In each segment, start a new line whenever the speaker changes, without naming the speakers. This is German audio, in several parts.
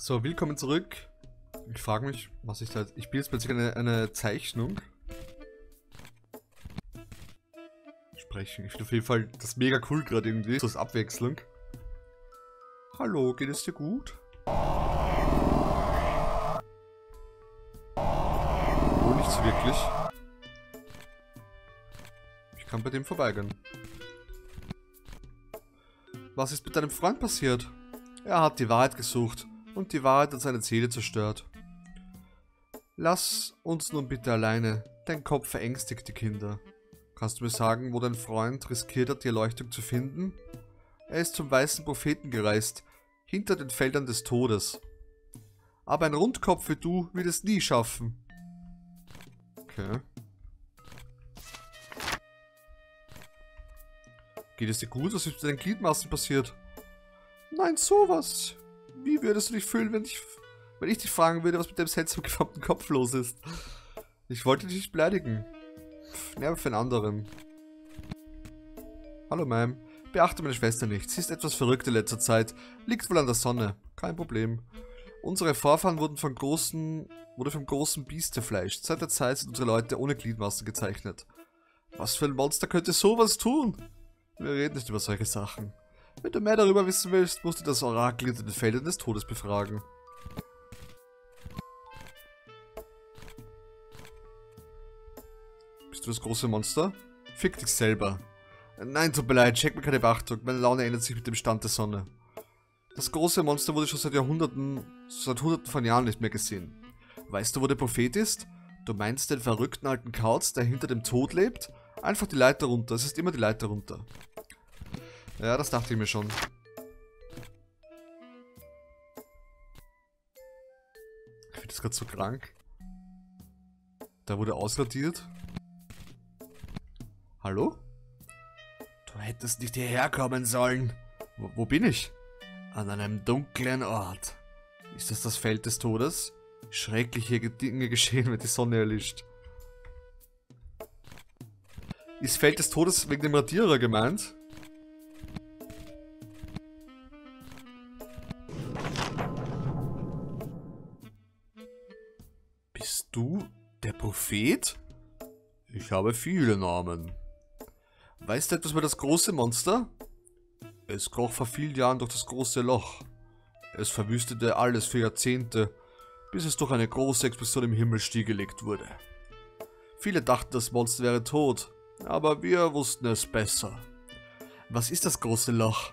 So, willkommen zurück. Ich frage mich, was ich da... Ich spiele jetzt plötzlich eine, eine Zeichnung. Sprechen. Ich finde auf jeden Fall das mega cool gerade irgendwie. So als Abwechslung. Hallo, geht es dir gut? Oh, nicht so wirklich. Ich kann bei dem vorbeigehen. Was ist mit deinem Freund passiert? Er hat die Wahrheit gesucht und die Wahrheit hat seine Seele zerstört. Lass uns nun bitte alleine. Dein Kopf verängstigt die Kinder. Kannst du mir sagen, wo dein Freund riskiert hat, die Erleuchtung zu finden? Er ist zum weißen Propheten gereist, hinter den Feldern des Todes. Aber ein Rundkopf wie du wird es nie schaffen. Okay. Geht es dir gut? Was ist mit deinen Gliedmaßen passiert? Nein, sowas. Wie würdest du dich fühlen, wenn ich, wenn ich dich fragen würde, was mit dem seltsam geformten Kopf los ist? Ich wollte dich nicht beleidigen. Nerv für einen anderen. Hallo, Ma'am. Beachte meine Schwester nicht. Sie ist etwas verrückt in letzter Zeit. Liegt wohl an der Sonne. Kein Problem. Unsere Vorfahren wurden vom großen, wurde vom großen Biest zerfleischt. Seit der Zeit sind unsere Leute ohne Gliedmaßen gezeichnet. Was für ein Monster könnte sowas tun? Wir reden nicht über solche Sachen. Wenn du mehr darüber wissen willst, musst du das Orakel hinter den Feldern des Todes befragen. Bist du das große Monster? Fick dich selber. Nein, tut mir leid, check mir keine Beachtung. Meine Laune ändert sich mit dem Stand der Sonne. Das große Monster wurde schon seit Jahrhunderten, seit hunderten von Jahren nicht mehr gesehen. Weißt du, wo der Prophet ist? Du meinst den verrückten alten Kauz, der hinter dem Tod lebt? Einfach die Leiter runter. Es ist immer die Leiter runter. Ja, das dachte ich mir schon. Ich finde das gerade so krank. Da wurde ausradiert. Hallo? Du hättest nicht hierher kommen sollen. Wo, wo bin ich? An einem dunklen Ort. Ist das das Feld des Todes? Schreckliche Dinge geschehen, wenn die Sonne erlischt. Ist Feld des Todes wegen dem Radierer gemeint? Bist du der Prophet? Ich habe viele Namen. Weißt du etwas über das große Monster? Es kroch vor vielen Jahren durch das große Loch. Es verwüstete alles für Jahrzehnte, bis es durch eine große Explosion im Himmel stillgelegt wurde. Viele dachten, das Monster wäre tot, aber wir wussten es besser. Was ist das große Loch?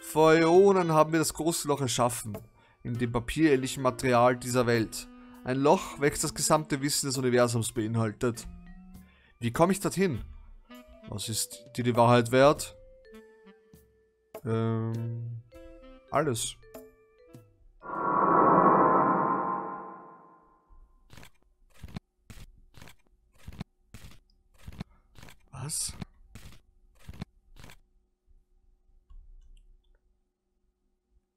Vor Äonen haben wir das große Loch erschaffen, in dem papierähnlichen Material dieser Welt. Ein Loch, welches das gesamte Wissen des Universums beinhaltet. Wie komme ich dorthin? Was ist dir die Wahrheit wert? Ähm, alles. Was?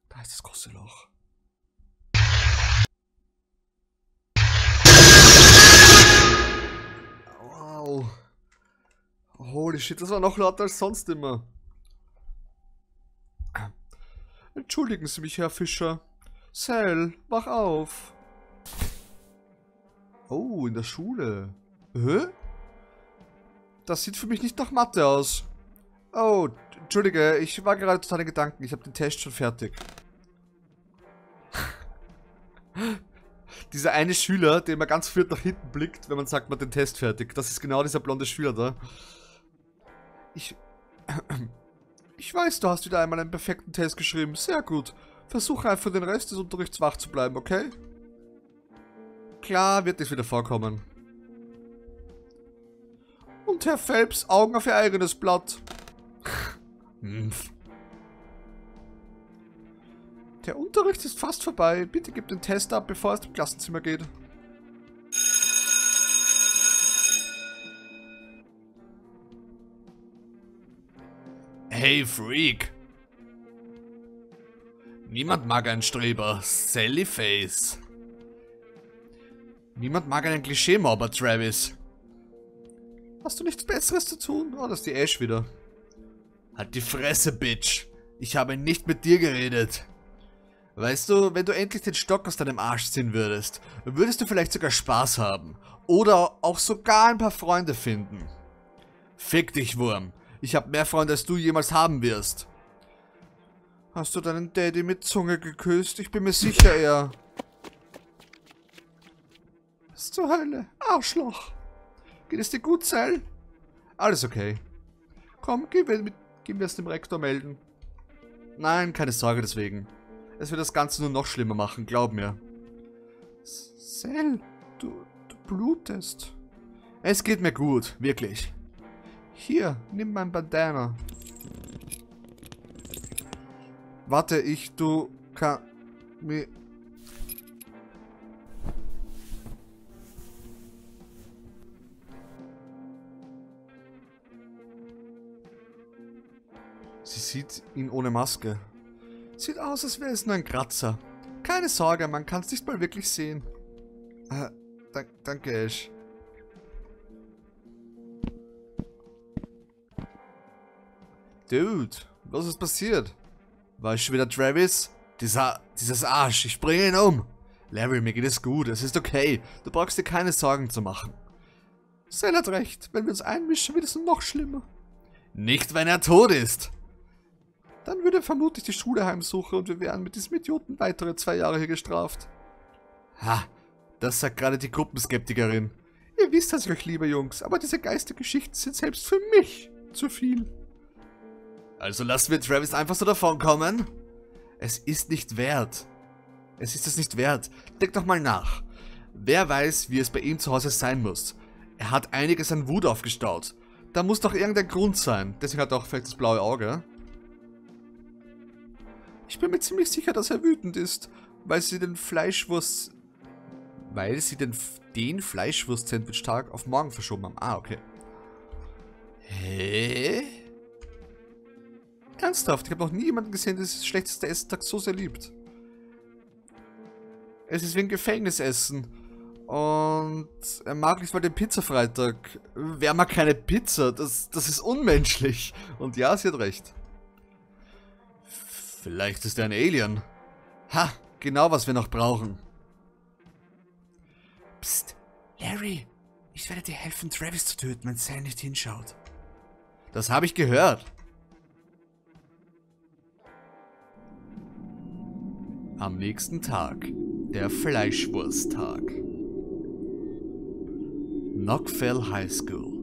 Da ist das große Loch. Holy shit, das war noch lauter als sonst immer. Entschuldigen Sie mich, Herr Fischer. Sal, wach auf. Oh, in der Schule. Hä? Das sieht für mich nicht nach Mathe aus. Oh, entschuldige, ich war gerade total in Gedanken. Ich habe den Test schon fertig. dieser eine Schüler, der immer ganz führt nach hinten blickt, wenn man sagt, man hat den Test fertig. Das ist genau dieser blonde Schüler da. Ich... Ich weiß, du hast wieder einmal einen perfekten Test geschrieben. Sehr gut. Versuche einfach den Rest des Unterrichts wach zu bleiben, okay? Klar wird es wieder vorkommen. Und Herr Phelps, Augen auf Ihr eigenes Blatt. Der Unterricht ist fast vorbei. Bitte gib den Test ab, bevor es zum Klassenzimmer geht. Hey Freak. Niemand mag einen Streber. Sally Face. Niemand mag einen Klischee-Mobber, Travis. Hast du nichts Besseres zu tun? Oh, das ist die Ash wieder. Halt die Fresse, Bitch. Ich habe nicht mit dir geredet. Weißt du, wenn du endlich den Stock aus deinem Arsch ziehen würdest, würdest du vielleicht sogar Spaß haben. Oder auch sogar ein paar Freunde finden. Fick dich, Wurm. Ich habe mehr Freunde, als du jemals haben wirst. Hast du deinen Daddy mit Zunge geküsst? Ich bin mir sicher, er... Was zur Hölle? Arschloch. Geht es dir gut, Seil? Alles okay. Komm, gehen wir, mit, gehen wir es dem Rektor melden. Nein, keine Sorge deswegen. Es wird das Ganze nur noch schlimmer machen, glaub mir. Sel, du, du blutest. Es geht mir gut, wirklich. Hier, nimm mein Bandana. Warte, ich, du, kann, mir... Sie sieht ihn ohne Maske. Sieht aus, als wäre es nur ein Kratzer. Keine Sorge, man kann es nicht mal wirklich sehen. Äh, dank, danke, Ash. Dude, was ist passiert? War ich wieder Travis? Dieser, dieses Arsch, ich bringe ihn um. Larry, mir geht es gut, es ist okay. Du brauchst dir keine Sorgen zu machen. Sel hat recht, wenn wir uns einmischen, wird es noch schlimmer. Nicht, wenn er tot ist. Dann würde er vermutlich die Schule heimsuchen und wir wären mit diesem Idioten weitere zwei Jahre hier gestraft. Ha, das sagt gerade die Gruppenskeptikerin. Ihr wisst, dass ich euch liebe, Jungs, aber diese Geistergeschichten sind selbst für mich zu viel. Also lassen wir Travis einfach so davonkommen? Es ist nicht wert. Es ist es nicht wert. Denk doch mal nach. Wer weiß, wie es bei ihm zu Hause sein muss. Er hat einiges an Wut aufgestaut. Da muss doch irgendein Grund sein. Deswegen hat er auch vielleicht das blaue Auge. Ich bin mir ziemlich sicher, dass er wütend ist, weil sie den Fleischwurst... Weil sie den, den Fleischwurst-Sandwich-Tag auf morgen verschoben haben. Ah, okay. Hä? Ernsthaft, ich habe noch nie jemanden gesehen, der das schlechteste Esstag so sehr liebt. Es ist wie ein Gefängnisessen. Und er mag nicht mal den Pizzafreitag. Wer mag keine Pizza? Das, das ist unmenschlich. Und ja, sie hat recht. Vielleicht ist er ein Alien. Ha, genau was wir noch brauchen. Psst, Larry. Ich werde dir helfen, Travis zu töten, wenn Sam nicht hinschaut. Das habe ich gehört. Am nächsten Tag, der Fleischwursttag. Knockfell High School.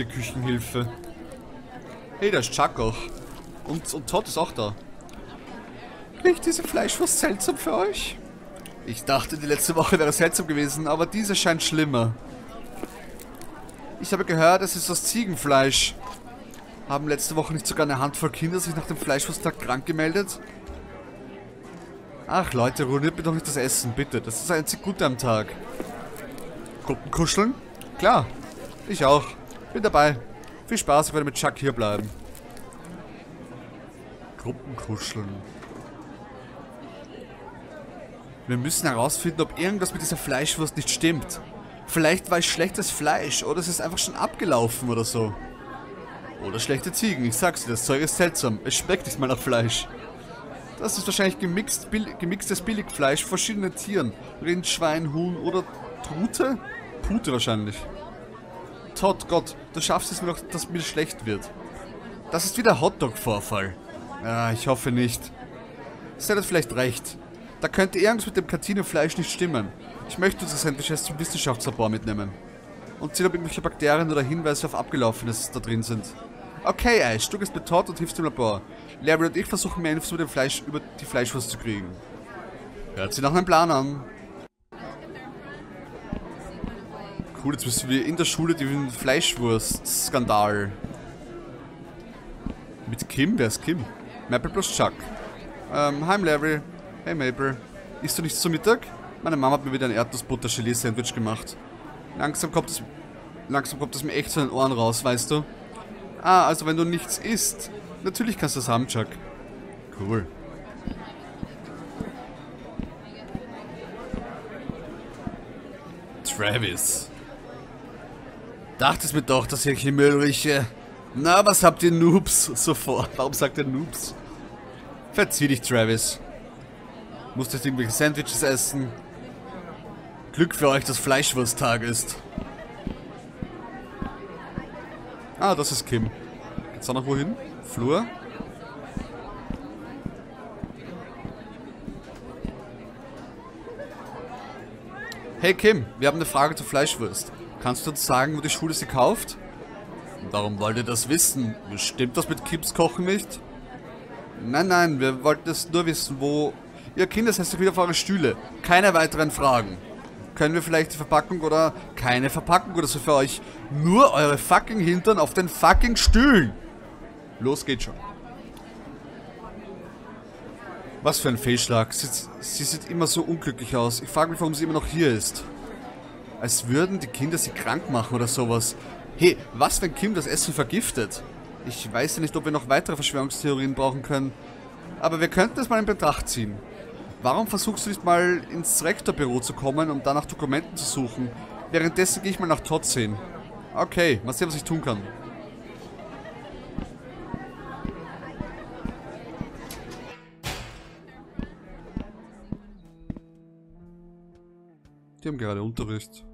gute Küchenhilfe. Hey, da ist Chuck auch. Und, und Todd ist auch da. Riecht diese Fleischwurst seltsam für euch? Ich dachte, die letzte Woche wäre seltsam gewesen, aber diese scheint schlimmer. Ich habe gehört, es ist aus Ziegenfleisch. Haben letzte Woche nicht sogar eine Handvoll Kinder sich nach dem Fleischwursttag krank gemeldet? Ach Leute, ruiniert mir doch nicht das Essen, bitte. Das ist das einzig Gute am Tag. Gruppenkuscheln? Klar. Ich auch. Bin dabei. Viel Spaß, ich werde mit Chuck hier bleiben. Gruppenkuscheln. Wir müssen herausfinden, ob irgendwas mit dieser Fleischwurst nicht stimmt. Vielleicht war es schlechtes Fleisch oder es ist einfach schon abgelaufen oder so. Oder schlechte Ziegen, ich sag's dir, das Zeug ist seltsam. Es schmeckt nicht mal nach Fleisch. Das ist wahrscheinlich gemixt, bill gemixtes Billigfleisch verschiedener Tieren. Rind, Schwein, Huhn oder Trute? Pute wahrscheinlich. Todd, Gott, du schaffst es mir doch, dass mir schlecht wird. Das ist wieder Hotdog-Vorfall. Ja, ich hoffe nicht. Sie hat vielleicht recht. Da könnte irgendwas mit dem Kantinefleisch nicht stimmen. Ich möchte unser Sandwich erst zum Wissenschaftslabor mitnehmen. Und sehen, ob irgendwelche Bakterien oder Hinweise auf Abgelaufenes da drin sind. Okay, Eis, du gehst mit Todd und hilfst im Labor. Larry und ich versuchen mehr Infos über, Fleisch, über die Fleischwurst zu kriegen. Hört sich nach einem Plan an. Cool, jetzt müssen wir in der Schule den Fleischwurst-Skandal. Mit Kim? Wer ist Kim? Maple plus Chuck. Ähm, hi Larry. Hey Maple. Isst du nichts zum Mittag? Meine Mama hat mir wieder ein Erdnussbutter-Gelee-Sandwich gemacht. Langsam kommt es... Langsam kommt es mir echt zu den Ohren raus, weißt du? Ah, also wenn du nichts isst, Natürlich kannst du das haben, Chuck. Cool. Travis. Dachtest mir doch, dass ich hier Müll rieche. Na, was habt ihr Noobs sofort? Warum sagt er Noobs? Verzieh dich, Travis. Musst jetzt irgendwelche Sandwiches essen. Glück für euch, dass Fleischwursttag ist. Ah, das ist Kim. Geht's da noch wohin? Flur? Hey Kim, wir haben eine Frage zur Fleischwurst. Kannst du uns sagen, wo die Schule sie kauft? Darum wollt ihr das wissen. Stimmt das mit Kims Kochen nicht? Nein, nein, wir wollten es nur wissen, wo... Ihr Kinder setzt euch wieder auf eure Stühle. Keine weiteren Fragen. Können wir vielleicht die Verpackung oder keine Verpackung oder so für euch? Nur eure fucking Hintern auf den fucking Stühlen. Los geht's schon. Was für ein Fehlschlag. Sie, sie sieht immer so unglücklich aus. Ich frage mich, warum sie immer noch hier ist. Als würden die Kinder sie krank machen oder sowas. Hey, was, wenn Kim das Essen vergiftet? Ich weiß ja nicht, ob wir noch weitere Verschwörungstheorien brauchen können. Aber wir könnten es mal in Betracht ziehen. Warum versuchst du nicht mal ins Rektorbüro zu kommen, um da nach Dokumenten zu suchen? Währenddessen gehe ich mal nach Todd sehen. Okay, mal sehen, was ich tun kann. Die haben gerade Unterricht.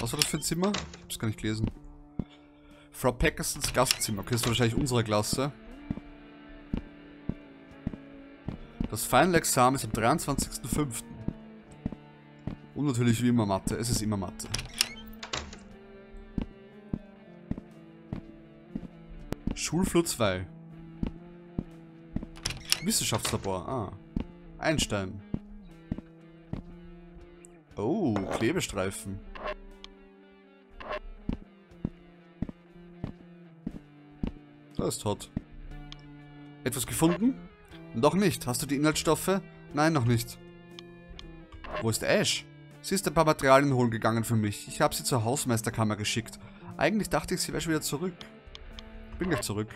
Was war das für ein Zimmer? Ich hab's gar nicht gelesen. Frau Packersons Gastzimmer. Okay, das ist wahrscheinlich unsere Klasse. Das Final-Examen ist am 23.05. Und natürlich wie immer Mathe. Es ist immer Mathe. Schulflur 2. Wissenschaftslabor. Ah. Einstein. Oh, Klebestreifen. Da ist Todd. Etwas gefunden? Noch nicht. Hast du die Inhaltsstoffe? Nein, noch nicht. Wo ist Ash? Sie ist ein paar Materialien holen gegangen für mich. Ich habe sie zur Hausmeisterkammer geschickt. Eigentlich dachte ich, sie wäre schon wieder zurück. Bin gleich zurück.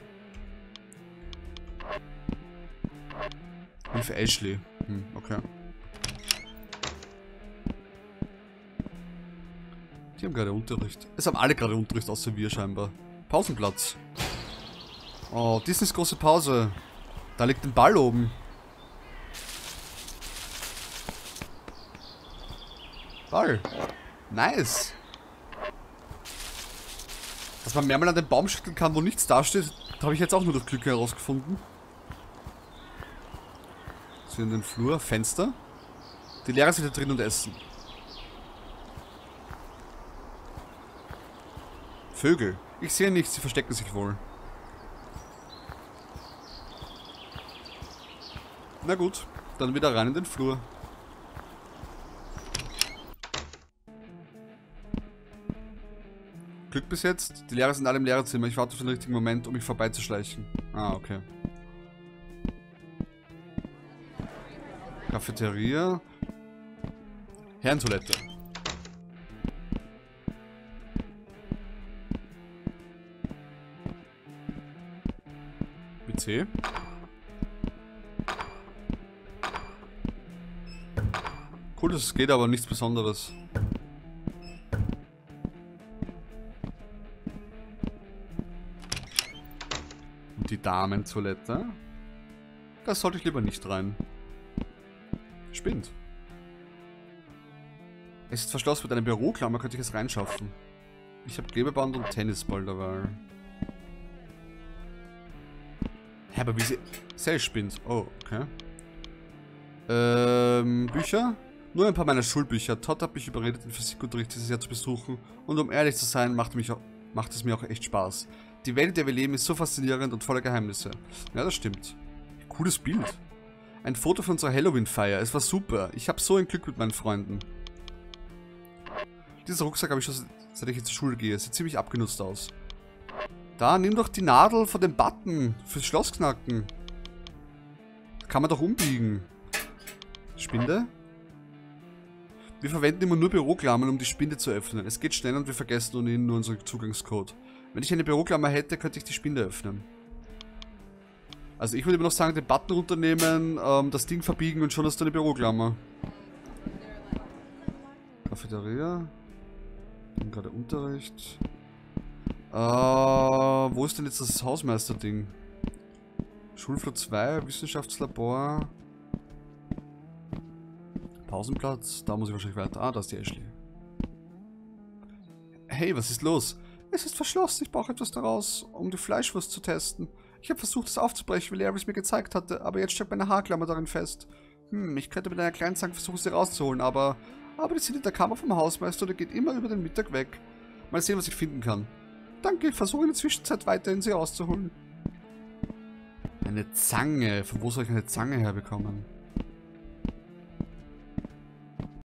Hilfe Ashley. Hm, okay. Die haben gerade Unterricht. Es haben alle gerade Unterricht, außer wir scheinbar. Pausenplatz. Oh, Disneys große Pause. Da liegt ein Ball oben. Ball. Nice. Dass man mehrmal an den Baum schütteln kann, wo nichts dasteht, habe ich jetzt auch nur durch Glück herausgefunden. So in den Flur. Fenster. Die Lehrer sind da drin und essen. Vögel. Ich sehe nichts, sie verstecken sich wohl. Na gut, dann wieder rein in den Flur. Glück bis jetzt. Die Lehrer sind alle im Lehrerzimmer. Ich warte auf den richtigen Moment, um mich vorbeizuschleichen. Ah, okay. Cafeteria. Herrentoilette. WC. Dass es geht, aber nichts Besonderes. Und die Damentoilette? Da sollte ich lieber nicht rein. Spinnt. Es ist verschlossen mit einer Büroklammer, könnte ich es reinschaffen. Ich habe Klebeband und Tennisball dabei. Hä, aber wie sie... Cell spinnt. Oh, okay. Ähm, Bücher? Nur ein paar meiner Schulbücher. Todd hat mich überredet, den Physikunterricht dieses Jahr zu besuchen. Und um ehrlich zu sein, macht, mich auch, macht es mir auch echt Spaß. Die Welt, in der wir leben, ist so faszinierend und voller Geheimnisse. Ja, das stimmt. Cooles Bild. Ein Foto von unserer Halloween-Feier. Es war super. Ich habe so ein Glück mit meinen Freunden. Dieser Rucksack habe ich schon seit ich zur Schule gehe. Sieht ziemlich abgenutzt aus. Da, nimm doch die Nadel von dem Button fürs Schlossknacken. Kann man doch umbiegen. Spinde? Wir verwenden immer nur Büroklammern, um die Spinde zu öffnen. Es geht schnell und wir vergessen ohnehin nur unseren Zugangscode. Wenn ich eine Büroklammer hätte, könnte ich die Spinde öffnen. Also ich würde immer noch sagen, den Button runternehmen, ähm, das Ding verbiegen und schon hast du eine Büroklammer. Cafeteria. Gerade Unterricht. Äh, wo ist denn jetzt das Hausmeister-Ding? Schulflur 2, Wissenschaftslabor. Pausenplatz, da muss ich wahrscheinlich weiter. Ah, da ist die Ashley. Hey, was ist los? Es ist verschlossen, ich brauche etwas daraus, um die Fleischwurst zu testen. Ich habe versucht, es aufzubrechen, wie Larry es mir gezeigt hatte, aber jetzt steckt meine Haarklammer darin fest. Hm, ich könnte mit einer kleinen Zange versuchen, sie rauszuholen, aber... Aber die sind in der Kammer vom Hausmeister und er geht immer über den Mittag weg. Mal sehen, was ich finden kann. Danke, ich versuche in der Zwischenzeit weiterhin sie rauszuholen. Eine Zange. Von wo soll ich eine Zange herbekommen?